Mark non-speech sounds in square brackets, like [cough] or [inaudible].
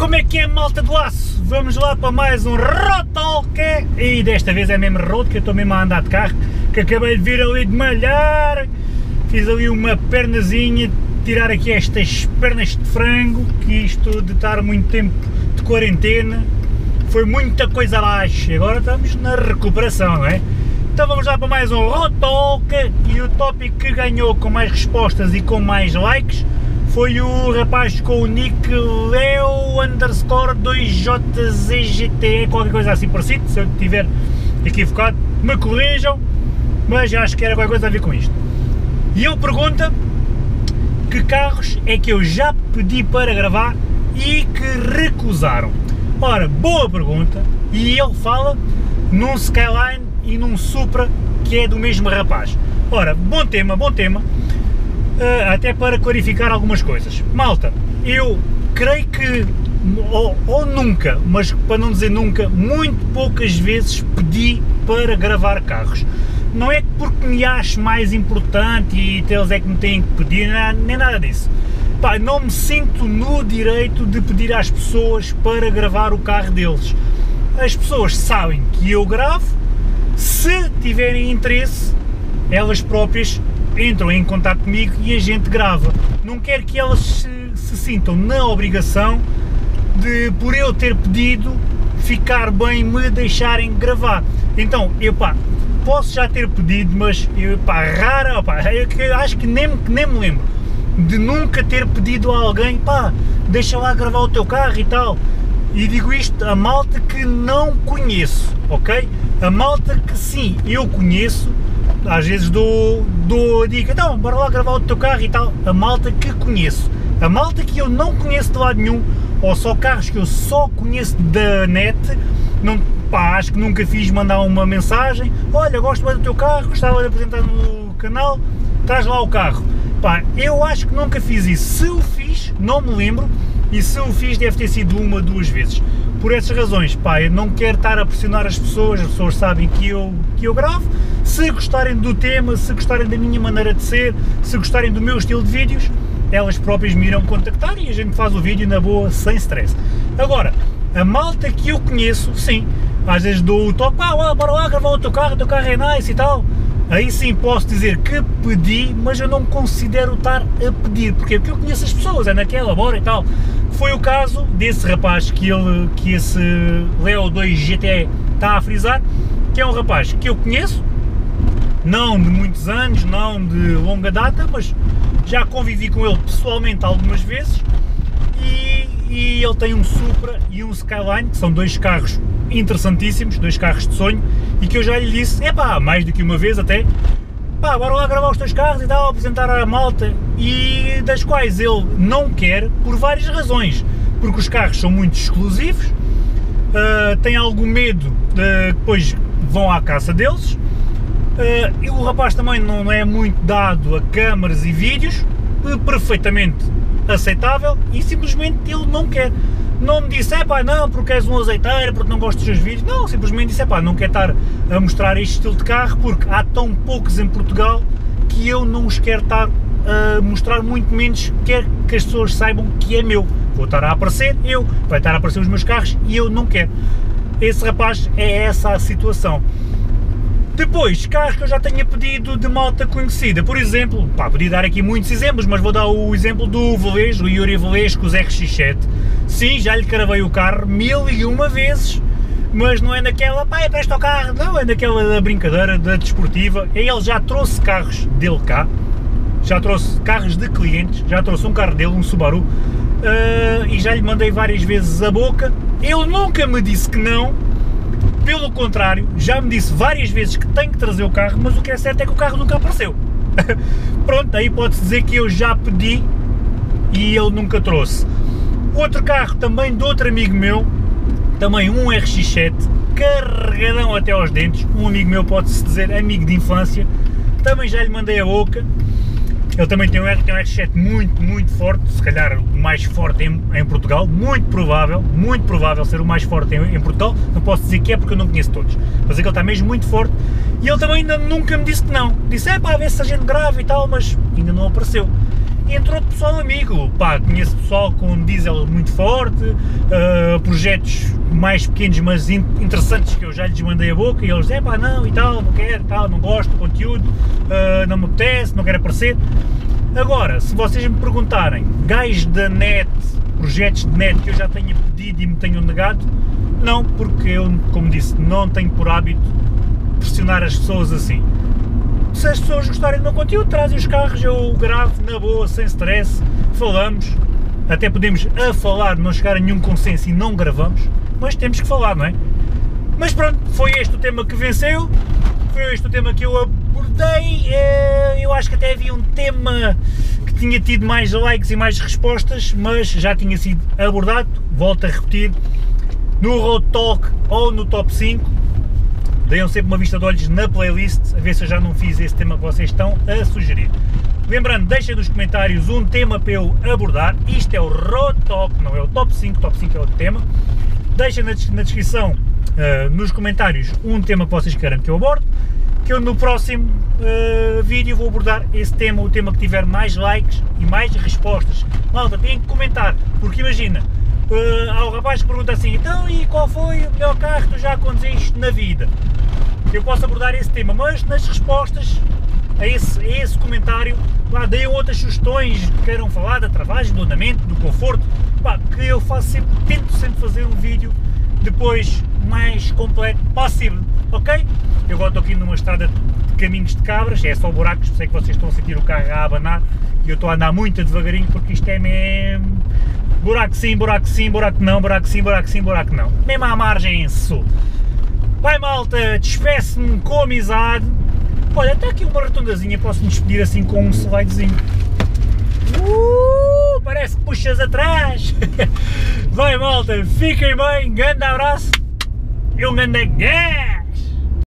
Como é que é malta do aço? Vamos lá para mais um Rotalk e desta vez é mesmo road que eu estou mesmo a andar de carro que acabei de vir ali de malhar fiz ali uma pernazinha tirar aqui estas pernas de frango que isto de estar muito tempo de quarentena foi muita coisa abaixo agora estamos na recuperação não é? Então vamos lá para mais um Rotalk e o tópico que ganhou com mais respostas e com mais likes foi o rapaz com o nick Leo underscore 2JZGTE, qualquer coisa assim parecido, se eu estiver equivocado, me corrijam, mas acho que era qualquer coisa a ver com isto. E ele pergunta que carros é que eu já pedi para gravar e que recusaram. Ora, boa pergunta, e ele fala num Skyline e num Supra que é do mesmo rapaz. Ora, bom tema, bom tema até para clarificar algumas coisas. Malta, eu creio que, ou, ou, nunca, mas para não dizer nunca, muito poucas vezes pedi para gravar carros. Não é porque me acho mais importante e eles é que me têm que pedir, nem nada disso. Pá, não me sinto no direito de pedir às pessoas para gravar o carro deles. As pessoas sabem que eu gravo, se tiverem interesse, elas próprias entram em contato comigo e a gente grava. Não quero que elas se, se sintam na obrigação de, por eu ter pedido, ficar bem, me deixarem gravar. Então, eu pá, posso já ter pedido, mas eu, pá, rara, pá, eu acho que nem, nem me lembro de nunca ter pedido a alguém, pá, deixa lá gravar o teu carro e tal. E digo isto a malta que não conheço, ok? A malta que sim, eu conheço, às vezes dou, dou a dica, então, bora lá gravar o teu carro e tal, a malta que conheço. A malta que eu não conheço de lado nenhum, ou só carros que eu só conheço da net, não, pá, acho que nunca fiz mandar uma mensagem, olha, gosto bem do teu carro, gostava de apresentar no canal, traz lá o carro. Pá, eu acho que nunca fiz isso. Se o fiz, não me lembro, e se o fiz deve ter sido uma, duas vezes. Por essas razões, pá, eu não quero estar a pressionar as pessoas, as pessoas sabem que eu, que eu gravo, se gostarem do tema, se gostarem da minha maneira de ser, se gostarem do meu estilo de vídeos, elas próprias me irão contactar e a gente faz o vídeo na boa, sem stress. Agora, a malta que eu conheço, sim, às vezes dou o toque, ah, bora lá gravar o teu carro, o teu carro é nice e tal, aí sim posso dizer que pedi, mas eu não considero estar a pedir, Porquê? porque eu conheço as pessoas, é naquela, bora e tal. Foi o caso desse rapaz que, ele, que esse Leo 2 GTE está a frisar, que é um rapaz que eu conheço, não de muitos anos, não de longa data, mas já convivi com ele pessoalmente algumas vezes. E, e ele tem um Supra e um Skyline, que são dois carros interessantíssimos, dois carros de sonho, e que eu já lhe disse, é pá, mais do que uma vez até, pá, bora lá gravar os teus carros e tal, apresentar à malta, e das quais ele não quer por várias razões, porque os carros são muito exclusivos, uh, tem algum medo de depois vão à caça deles, Uh, e o rapaz também não é muito dado a câmaras e vídeos, perfeitamente aceitável, e simplesmente ele não quer. Não me disse, é pá, não, porque és um azeiteiro, porque não gosto dos seus vídeos. Não, simplesmente disse, é pá, não quer estar a mostrar este estilo de carro, porque há tão poucos em Portugal que eu não os quero estar a mostrar, muito menos quer que as pessoas saibam que é meu. Vou estar a aparecer eu, vai estar a aparecer os meus carros e eu não quero. Esse rapaz é essa a situação. Depois, carros que eu já tenha pedido de malta conhecida, por exemplo, pá, podia dar aqui muitos exemplos, mas vou dar o exemplo do Velez, o Yuri Velez com os RX-7. Sim, já lhe cravei o carro mil e uma vezes, mas não é naquela, pá, é presta o carro, não, é naquela da brincadeira, da desportiva. Ele já trouxe carros dele cá, já trouxe carros de clientes, já trouxe um carro dele, um Subaru, uh, e já lhe mandei várias vezes a boca. Ele nunca me disse que não, pelo contrário, já me disse várias vezes que tenho que trazer o carro, mas o que é certo é que o carro nunca apareceu. [laughs] Pronto, aí pode-se dizer que eu já pedi e ele nunca trouxe. Outro carro também de outro amigo meu, também um RX-7, carregadão até aos dentes, um amigo meu pode-se dizer amigo de infância, também já lhe mandei a boca, ele também tem um, tem um R7 muito, muito forte, se calhar o mais forte em, em, Portugal, muito provável, muito provável ser o mais forte em, em, Portugal, não posso dizer que é porque eu não conheço todos, mas é que ele está mesmo muito forte, e ele também ainda nunca me disse que não, disse é para ver se a gente grava e tal, mas ainda não apareceu. Entre outro pessoal amigo. Pá, conheço pessoal com diesel muito forte, uh, projetos mais pequenos mas interessantes que eu já lhes mandei a boca e eles dizem, pá, não e tal, não quero, tal, não gosto do conteúdo, uh, não me apetece, não quero aparecer. Agora, se vocês me perguntarem, gajos da net, projetos de net que eu já tenha pedido e me tenham negado, não, porque eu, como disse, não tenho por hábito pressionar as pessoas assim se as pessoas gostarem do meu conteúdo, trazem os carros, eu gravo na boa, sem stress, falamos, até podemos a falar, não chegar a nenhum consenso e não gravamos, mas temos que falar, não é? Mas pronto, foi este o tema que venceu, foi este o tema que eu abordei, eh, eu acho que até havia um tema que tinha tido mais likes e mais respostas, mas já tinha sido abordado, volto a repetir, no Road Talk ou no Top 5, Deem sempre uma vista de olhos na playlist, a ver se eu já não fiz esse tema que vocês estão a sugerir. Lembrando, deixem nos comentários um tema para eu abordar. Isto é o Talk, não é o Top 5, Top 5 é outro tema. Deixem na, na descrição, uh, nos comentários, um tema que vocês querem que eu aborde, que eu no próximo uh, vídeo vou abordar esse tema, o tema que tiver mais likes e mais respostas. Malta, têm que comentar, porque imagina, uh, há o rapaz que pergunta assim, então e qual foi o melhor carro que tu já conduziste na vida? Eu posso abordar esse tema, mas nas respostas a esse, a esse comentário, pá, deem outras sugestões que queiram falar da travagem, do andamento, do conforto, pá, que eu faço sempre, tento sempre fazer um vídeo depois mais completo possível, ok? Eu agora estou aqui numa estrada de caminhos de cabras, é só buracos, sei que vocês estão a sentir o carro a abanar e eu estou a andar muito devagarinho porque isto é mesmo buraco sim, buraco sim, buraco não, buraco sim, buraco sim, buraco não. Mesmo à margem sul. Vai malta, despeço-me com amizade. Olha, está aqui uma rotundazinha, posso me despedir assim com um slidezinho. Uh, parece que puxas atrás. [laughs] Vai malta, fiquem bem, grande abraço e um grande guerra!